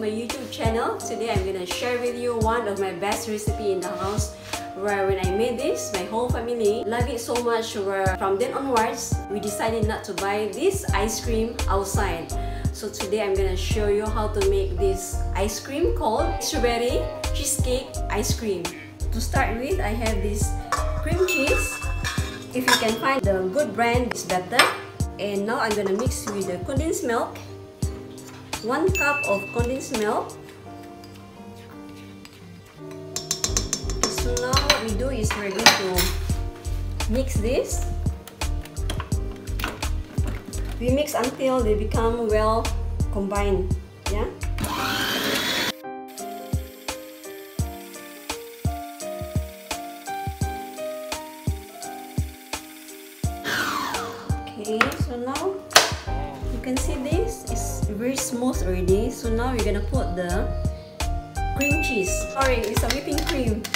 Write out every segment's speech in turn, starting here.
my YouTube channel. Today I'm gonna share with you one of my best recipe in the house where when I made this, my whole family loved it so much where from then onwards, we decided not to buy this ice cream outside. So today I'm gonna show you how to make this ice cream called strawberry cheesecake ice cream. To start with, I have this cream cheese. If you can find the good brand, it's better. And now I'm gonna mix with the condensed milk 1 cup of condensed milk. So now what we do is we're going to mix this. We mix until they become well combined. Yeah. Okay, so now you can see this is very smooth already. So now we're gonna put the cream cheese. Sorry it's a whipping cream.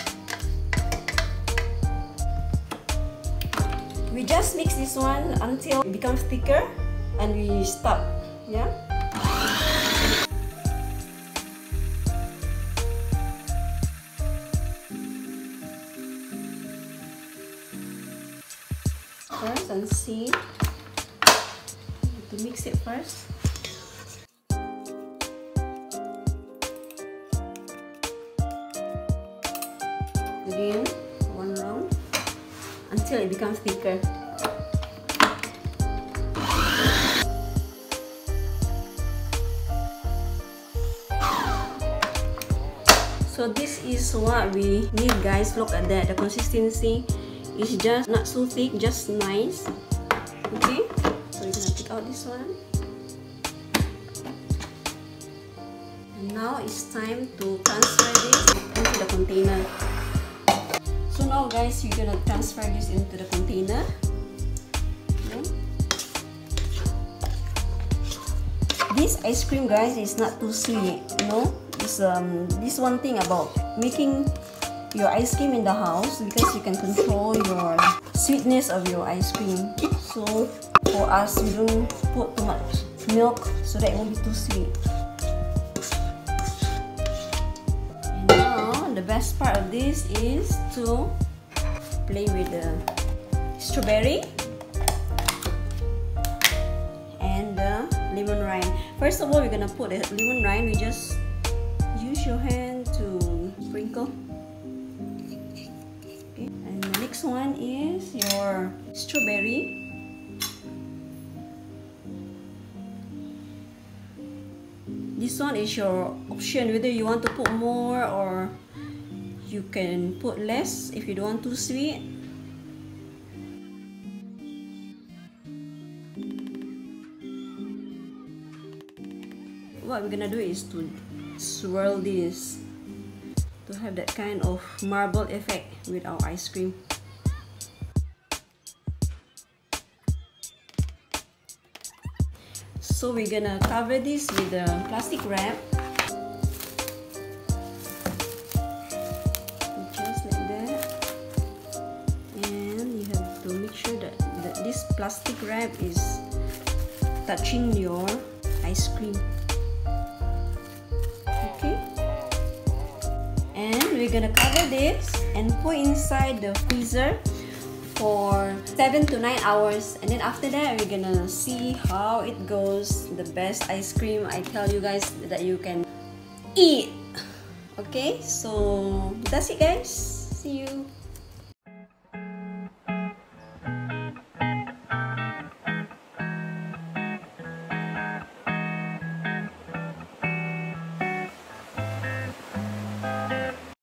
We just mix this one until it becomes thicker and we stop yeah? First and see. To mix it first. Again, one round until it becomes thicker. So this is what we need guys, look at that, the consistency is just not so thick, just nice. Okay? So we're gonna take out this one. And now it's time to transfer this into the container. So now guys, you're gonna transfer this into the container. This ice cream guys is not too sweet, you know? It's um this one thing about making your ice cream in the house because you can control your sweetness of your ice cream. So for us, we don't put too much milk so that it won't be too sweet. Best part of this is to play with the strawberry and the lemon rind. First of all, we're gonna put the lemon rind. We just use your hand to sprinkle. Okay. And the next one is your strawberry. this one is your option whether you want to put more or you can put less if you don't want too sweet what we're gonna do is to swirl this to have that kind of marble effect with our ice cream So we're gonna cover this with a plastic wrap. Plastic wrap is touching your ice cream. Okay. And we're gonna cover this and put inside the freezer for 7 to 9 hours. And then after that we're gonna see how it goes. The best ice cream I tell you guys that you can eat. Okay so that's it guys. See you